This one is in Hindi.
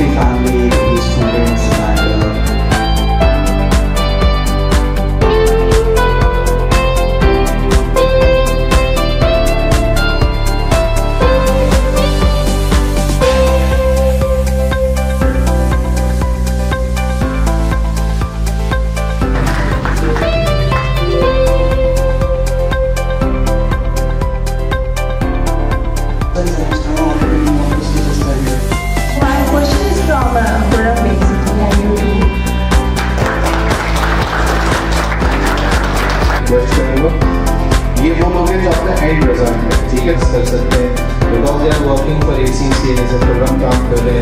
50 it. ये वो लोग हैं जो अपने एंड रिज़ल्ट ठीक है कर सकते हैं because they are working for A C C as program काम कर रहे हैं।